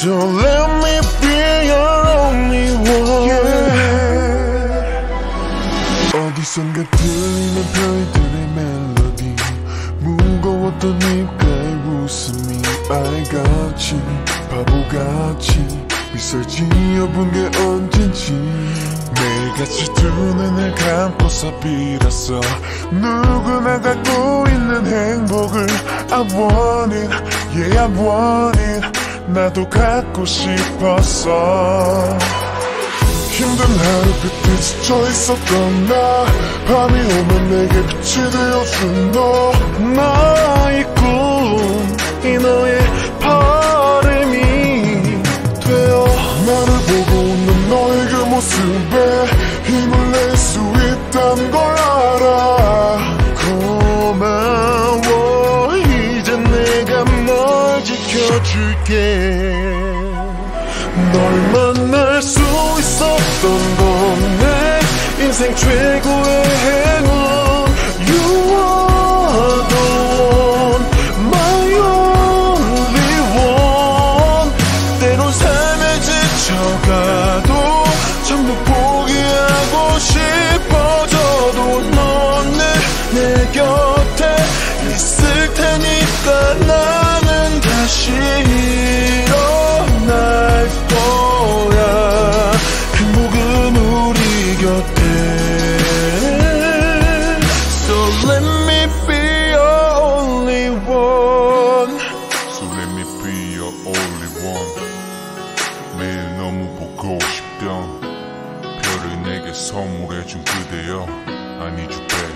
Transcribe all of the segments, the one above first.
So let me be your only one. yeah. 어디선가 들리는 별들의 멜로디 무거웠던 입가의 웃음이 알같이 바보같이 미소 지어본 게 언젠지. 매일같이 두 눈을 감고서 빌었어. 누구나 갖고 있는 행복을 I want it, yeah I want it 나도 갖고 싶었어. 힘든 하루 끝에 지쳐 있었던 나. 밤이 오면 내게 빛이 되어준 너. 나의 꿈이 너의 바람이 되어. 나를 보고 웃는 너의 그 모습에 힘을 낼 수 있단 걸 지켜줄게 널 만날 수 있었던 건 내 인생 최고의 행운 선물해준 그대여 you back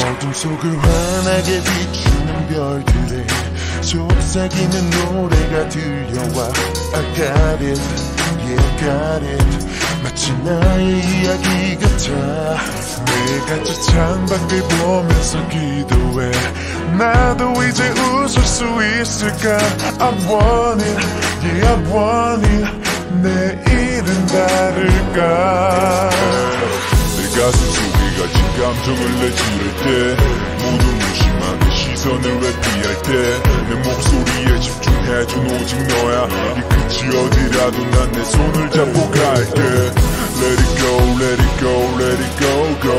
어둠 속을 환하게 비추는 별들의 속삭이는 노래가 들려와. I got it, yeah got it. 마치 나의 이야기 같아. 매일같이 창밖을 보면서 기도해. 나도 이제 웃을 수 있을까? I want it, yeah I want it 내일은 다를까? 내 가슴 가진 감정을 내지를 때 모두 무심하게 시선을 회피할 때 내 목소리에 집중해준 오직 너야. 이 끝이 어디라도 난 내 손을 잡고 갈게. Let it go, let it go, let it go, go.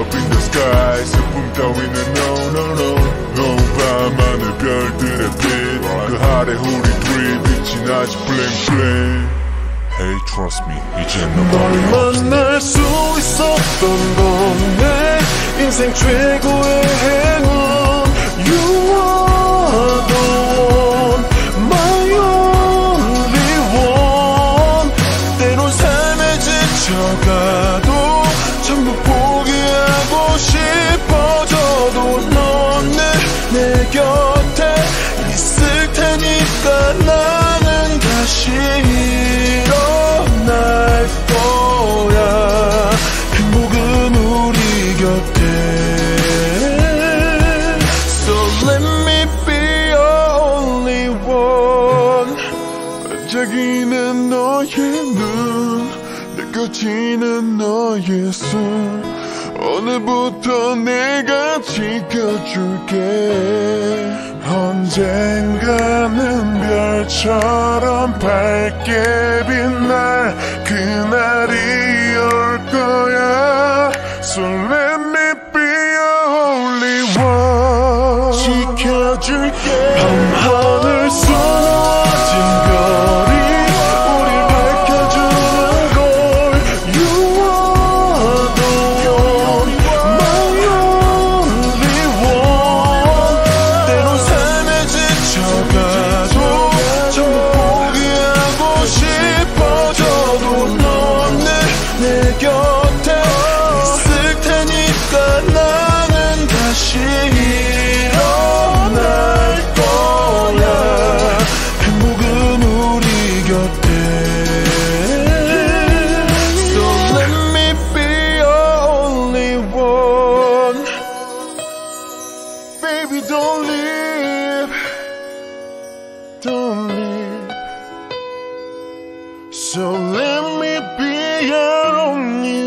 Up in the sky 슬픔 따위는 no, no, no. No 밤하늘 별들의 빛그 아래 우리 둘이 빛이 나지 bling bling Hey trust me 이제 널 만날 수 있었던 건 내 인생 최고의 눈 느껴지는 너의 숨 오늘부터 내가 지켜줄게. 언젠가는 별처럼 밝게 빛날 그날이 올 거야. let 일어날 거야 행복은 우리 곁에 So let me be your only one Baby don't leave Don't leave So let me be your only